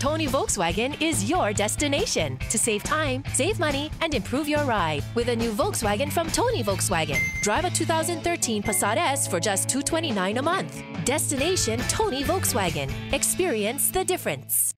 Tony Volkswagen is your destination to save time, save money, and improve your ride with a new Volkswagen from Tony Volkswagen. Drive a 2013 Passat S for just $229 a month. Destination Tony Volkswagen. Experience the difference.